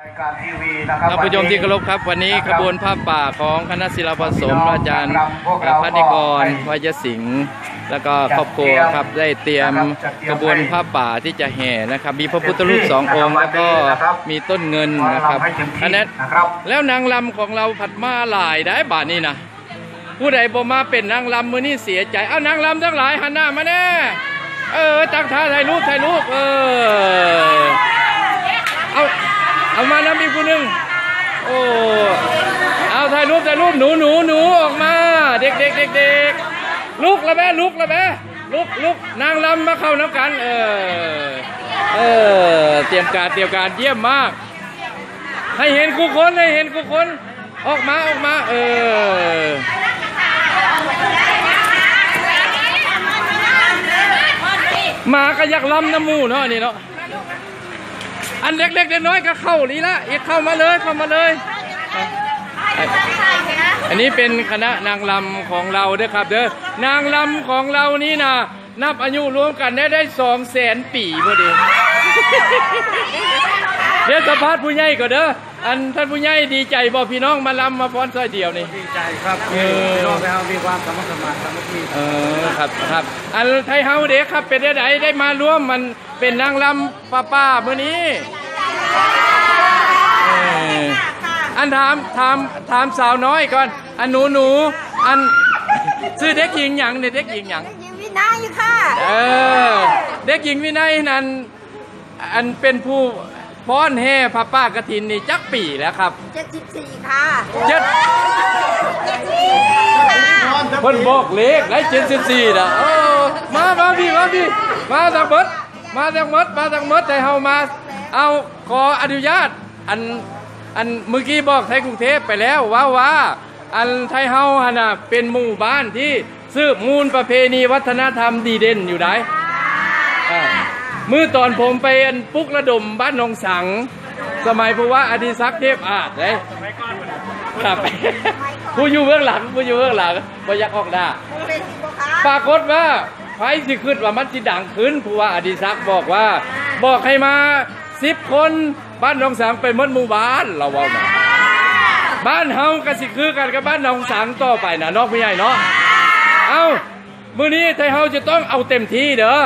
รายการทีวีนะครับท่านผู้ชมที่เคารพครับ วันนี้ขบวนผ้าป่าของคณะศิลปผสมอาจารย์พัฒนิกรวายสิงห์แล้วก็ครอบครัวครับได้เตรียมขบวนผ้าป่าที่จะแห่นะครับ มีพระพุทธรูปสององค์แล้วก็มีต้นเงินนะครับให้เต็มอันที่นั้นนะครับแล้วนางลำของเราผัดมาหลายได้บาทนี้นะผู้ใดบ่มาเป็นนางลำมือนี่เสียใจเอานางลำทั้งหลายหันหน้ามาแน่เออตั้งท่าถ่ายรูปถ่ายรูปเออเอา เอามานำอีกคนหนึ่งโอ้เอาถ่ายรูปถ่ายรูปหนูหนูหนูออกมา เด็กเด็กเด็กเด็กลุกละแม่ลุกละแม่ลุกลุกนางลำมาเข้าน้ำกัน เออเออเตรียมการเตรียมการเยี่ยมมาก ให้เห็นกูคนให้เห็นกูคนออกมาออกมาเออมาก็อยากลำน้ำมูเนาะนี่เนาะ อันเล็กๆเด็กน้อยๆก็เข้าลีละอีกเข้ามาเลยเข้ามาเลย อันนี้เป็นคณะนางลำของเราเด้อครับเด้อนางลำของเรานี่นะนับอายุรวมกันได้ได้สองแสนปีพอดี เดี๋ยวสัมภาษณ์ผู้ใหญ่ก่อนเด้อ อันท่านผู้ใหญ่ดีใจบอกพี่น้องมาลำมาฟ้อนซอยเดียวนี่ ดีใจครับเออ พี่น้องเรามีความสามัคคีสามัคคีเออครับครับ อันไทยเฮาเด็กครับเป็นได้ไดได้มาร่วมมันเป็นนางลำป้าป้าๆมื้อนี้เอออันถามถามถามสาวน้อยก่อน อันหนูหนูอันชื่อเด็กหญิงหยังเนี่ยเด็กหญิงหยัง ยิงวินัยค่ะ เออเด็กหญิงวินัยนั้นอันเป็นผู้ ป้อนแห่พระป้ากฐินนี่จักปีแล้วครับ 74 ค่ะ เจ็ด74เพิ่นบอกเลขได้เจ็ดสิบสี่นะโอ้มามาพี่มาพี่มาทางมดมาทางมดมาทางมดแต่เฮามา เอาขออนุญาตอันอันเมื่อกี้บอกไทยกรุงเทพไปแล้วว่าว่า อันไทยเฮาฮะนะเป็นหมู่บ้านที่สืบมูลประเพณีวัฒนธรรมดีเด่นอยู่ได้อ่า มื่อตอนผมไปอันปุกระดมบ้านนองสัง สมัยผู้ว่าอดิศักดิ์เทพอาจเลยครับผู้อยู่เบื้องหลังผู้อยู่เบื้องหลังบอยากออกหน้าเป็นสิบกว่าค่ะปรากฏว่าไฟสิขึ้นว่ามันสิดังขึ้นผู้ว่าอดิศักดิ์บอกว่า บอกให้มาสิบคนบ้านนองสังไปมดหมู่บ้านเราว่ามาบ้านเฮาก็สิคือกันกับบ้านนองสังต่อไปนะนอกไม่ใหญ่เนาะเอ้ามื้อนี้ไทยเฮาจะต้องเอาเต็มที่เด้อ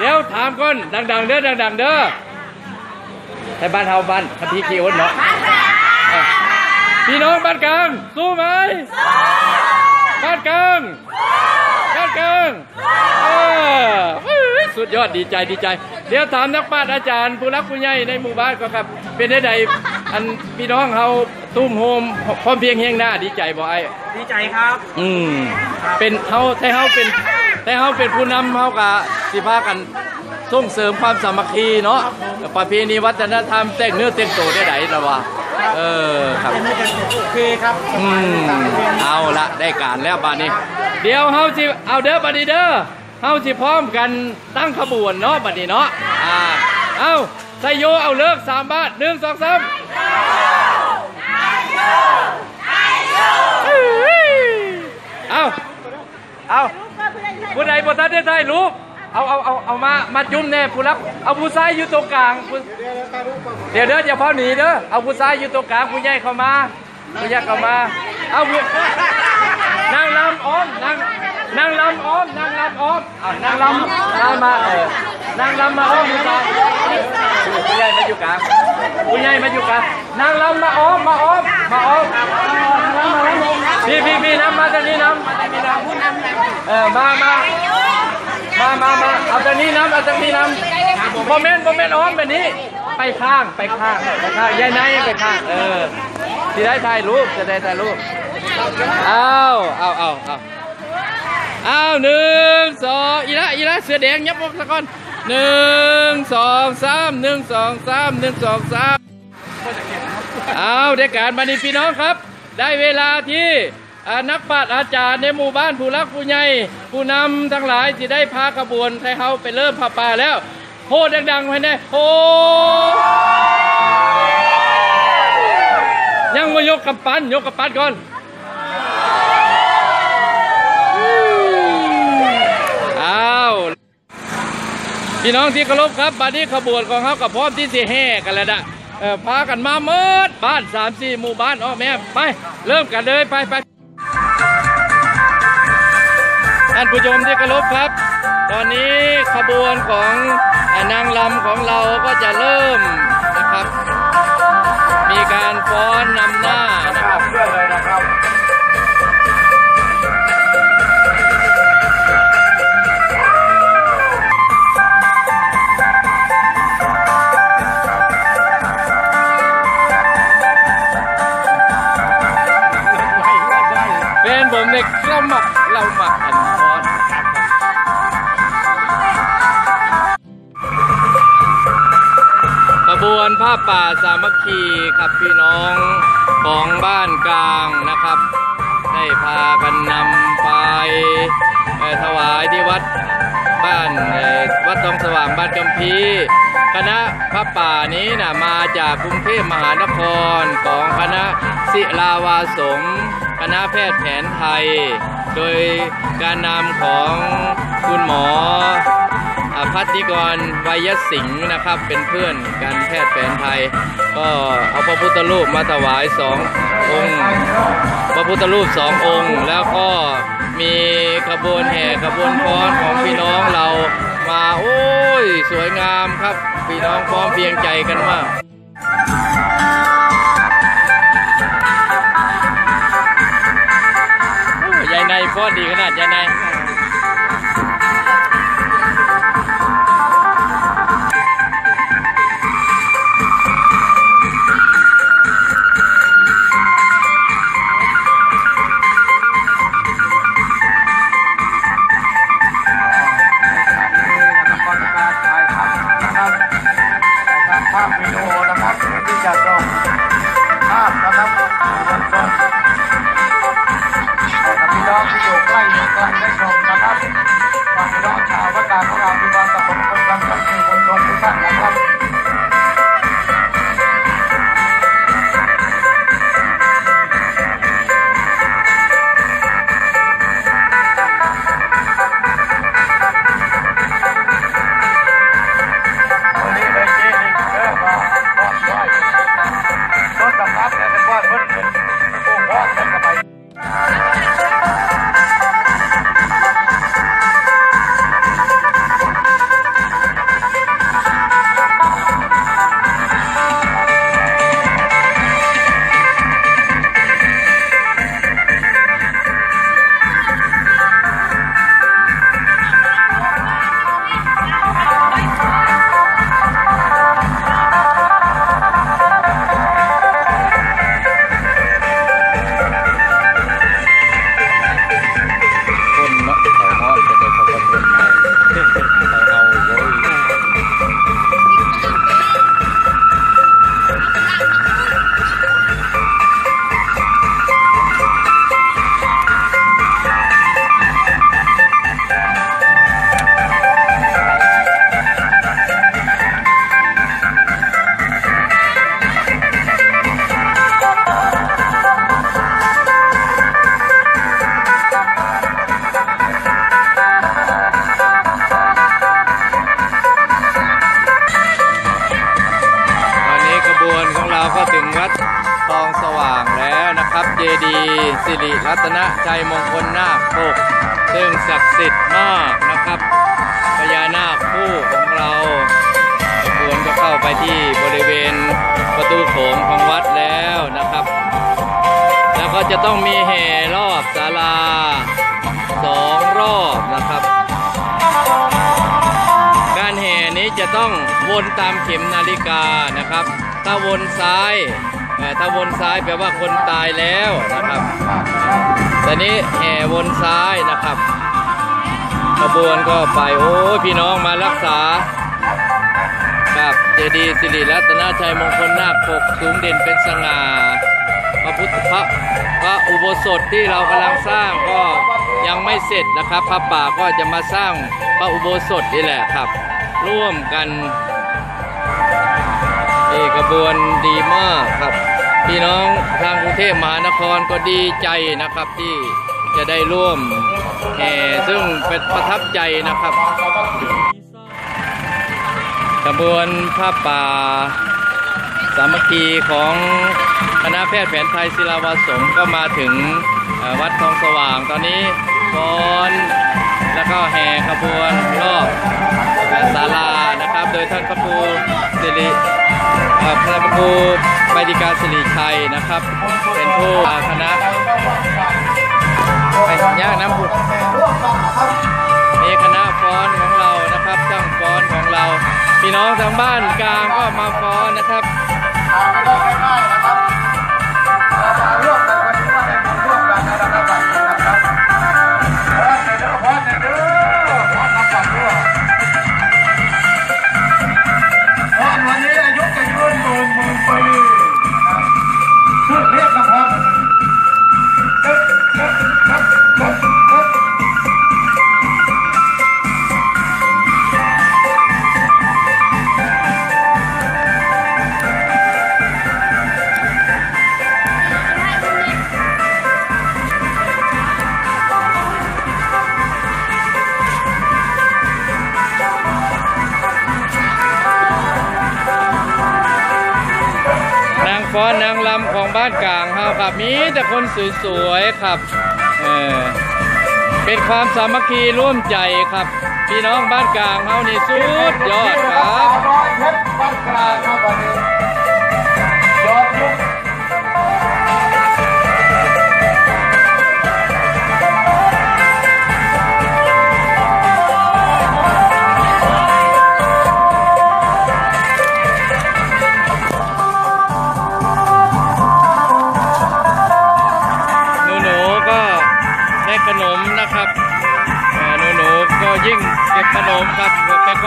เออเดี๋ยวถามก่อนดัง ๆ เด้อดัง ๆ เด้อไทยบ้านเฮาบ้านพันธีเกียวเนาะพี่น้องบ้านกลางสู้ไหมบ้านกลางบ้านกลางเออเฮ้ยสุดยอดดีใจดีใจ เดี๋ยวถามนักปราชญ์อาจารย์ ผู้รักผู้ใหญ่ในหมู่บ้านก็ครับ เป็นได้ใดอันพี่น้องเขาตุ้มโฮมพร้อมเพรียงเฮียงหน้าดีใจบ่ไอ้ดีใจครับ อืมเป็นเฮาแต่เฮาเป็น แต่เฮาเป็นผู้นำเฮากะสิพากันส่งเสริมความสามัคคีเนาะประเพณีวัฒนธรรมแต่งเนื้อแต่งตัวได้ไหนละวะเออครับโอเคครับอืมเอาละได้การแล้วบาดนี้ เดี๋ยวเฮาสิเอาเด้อบัดนี้เด้อเฮาสิพร้อมกันตั้งขบวนเนาะบัดนี้เนาะอ่าเอาไซโยเอาเลิกสามบาทหนึ่งสองสามเอาเอาผู้ ใดบ่ทันได้ถ่ายรูปเอาเอาเอาเอามามาจุ่มแน่ผู้รับเอาผู้ชายอยู่ตรงกลางผู้เดี๋ยวเด้ออย่าพ่อหนีเด้อเอาผู้ชายอยู่ตรงกลางผู้ใหญ่เข้ามาผู้ใหญ่เข้ามาเอาผู้นางลำอ้อมนางนางลำอ้อมนางลำอ้อมเอานางลำมามาเออนางลำมาอ้อมผู้ชายผู้ใหญ่มาอยู่กลางผู้ใหญ่มาอยู่กลางนางลำมาอ้อมมาอ้อมมาอ้อมพี่พี่พี่น้ำมาตอนนี้น้ำมาตอนนี้น้ำเออมามา มามามาเอาตรงนี้น้ำเอาตรงนี้น้ำโมเมนต์โมเมนต์อ้อมแบบนี้ ไปข้างไปข้างไปข้างยายไนไปข้างเออที่ได้ถ่ายรูปจะได้ถ่ายรูปเอาเอาเอาเอาเอาหนึ่งสองอีละอีละเสือแดงยับออกสักก่อนหนึ่งสองสามหนึ่งสองสามหนึ่งสองสามเอาได้การมานี่พี่น้องครับ ได้เวลาที่ นักปราชญ์อาจารย์ในหมู่บ้านผู้รักผู้ใหญ่ผู้นำทั้งหลายที่ได้พาขบวนไทยเฮาไปเริ่มพาป่าแล้วโหดังๆไปแน่โหยังมายกกำปั้นยกกำปั้นก่อนอ้าวพี่น้องที่เคารพครับบัดนี้ขบวนของเขากับพร้อมที่สิแห่กันแล้วนะพากันมาเมิดบ้านสามสี่หมู่บ้านอ้อแม่ไป เริ่มกันเลยไปไป ท่านผู้ชมที่เคารพครับ ตอนนี้ขบวนของนางลำของเราก็จะเริ่มนะครับ มีการฟ้อนนำหน้านะครับเพื่อเลยนะครับ นผมเนี่ยเราหมักเราหมักอันฟ้อนขบวนผ้าป่าสามัคคีครับพี่น้องของบ้านกลางนะครับ ได้พากันนำไปถวายที่วัดบ้านวัดทองสว่างบ้านกำพีคณะพระป่านี้นะมาจากกรุงเทพมหานครของคณะศิลาวาสงฆ์ ณะแพทย์แผนไทย โดยการนำของคุณหมอพัฒนิกรวยสิงห์นะครับ เป็นเพื่อนการแพทย์แผนไทย ก็เอาพระพุทธรูปมาถวายสององค์ พระพุทธรูปสององค์ แล้วก็มีขบวนแห่ขบวนฟ้อนของพี่น้องเรามา โอ้ย สวยงามครับ พี่น้องพร้อมเพียงใจกันมาก พอดีขนาดยังไง สิริรัตนชัยมงคลนาคปกซึ่งศักดิ์สิทธิ์มากนะครับพญานาคคู่ของเราขบวนก็เข้าไปที่บริเวณประตูโขงของวัดแล้วนะครับ แล้วก็จะต้องมีแห่รอบศาลาสองรอบนะครับ การแห่นี้จะต้องวนตามเข็มนาฬิกานะครับ ถ้าวนซ้าย ถ้าวนซ้ายแปลว่าคนตายแล้วนะครับแต่นี้แห่วนซ้ายนะครับขบวนก็ไปโอ้พี่น้องมารักษากับเจดีย์สิริรัตนชัยมงคลนาคปกสูงเด่นเป็นสง่าพระพุทธพระพระอุโบสถที่เรากำลังสร้างก็ยังไม่เสร็จนะครับพระป่าก็จะมาสร้างพระอุโบสถนี่แหละครับ ร่วมกัน นี่กระบวนดีมากครับ พี่น้องทางกรุงเทพมหานครก็ดีใจนะครับที่จะได้ร่วมแห่ซึ่งเป็นประทับใจนะครับกระบวนผ้าป่าสามัคคีของคณะแพทย์แผนไทยศิลาวาสงก็มาถึงวัดทองสว่างตอนนี้ฟ้อนแล้วก็แห่ขบวนรอบ ท่านพระครูสิริพระครูไปดิกาสิริชัยนะครับ เป็นผู้คณะไปย่างน้ำผุดนี่คณะฟ้อนของเรานะครับช่างฟ้อนของเรา พี่น้องทางบ้านกลางก็มาฟ้อนนะครับ ฟ้อนนางลำของบ้านกลางเฮาครับ มีแต่คนสวยๆครับ เออ เป็นความสามัคคีร่วมใจครับ พี่น้องบ้านกลางเฮานี่สุดยอดครับบ้านกลางครับวันนี้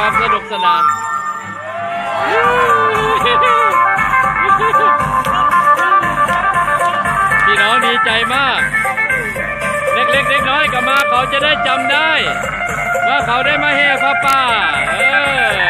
ความสนุกสนานพี่น้องดีใจมาก เล็กๆเล็กน้อยๆก็มาเขาจะได้จำได้ ว่าเขาได้มาแห่พระป่า เออ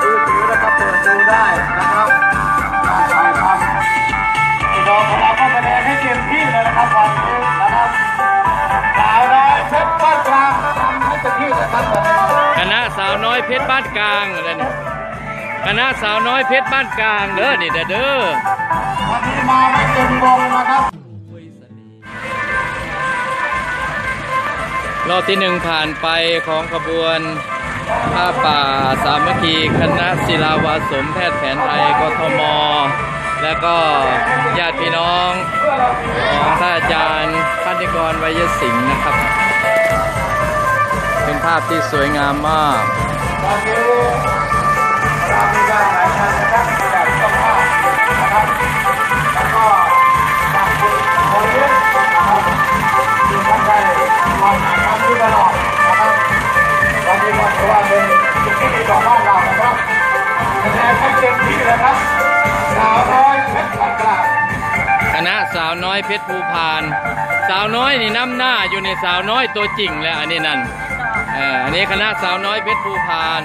มือถือนะครับเปิดดูได้นะครับการถ่ายทำพี่น้องของเราก็แสดงให้เต็มที่เลยนะครับวันนี้นะครับสาวน้อยเพชรบ้านกลางทำให้เต็มที่นะครับวันนี้คณะสาวน้อยเพชรบ้านกลางอะไรนี่คณะสาวน้อยเพชรบ้านกลางเด้อนี่เด้อเด้อวันนี้มาไม่เต็มวงนะครับรอบที่หนึ่งผ่านไปของขบวน ผ้าป่าสามัคคีคณะศิลาวาสมแพทย์แผนไทยกทม และก็ญาติพี่น้องของท่านอาจารย์พันธิกรไวยสิงห์นะครับ เป็นภาพที่สวยงามมากแบบเจ้าภาพนะครับแล้วก็ขอบคุณ ก็ว่าเป็นจุดที่ดีต่อบ้านเรานะครับแสดงให้เต็มที่นะครับสาวน้อยเพชรพันกลางคณะสาวน้อยเพชรภูพาน สาวน้อยนี่น้ำหน้าอยู่ในสาวน้อยตัวจริงแล้วอันนี้นั่นเอออันนี้คณะสาวน้อยเพชรภูพาน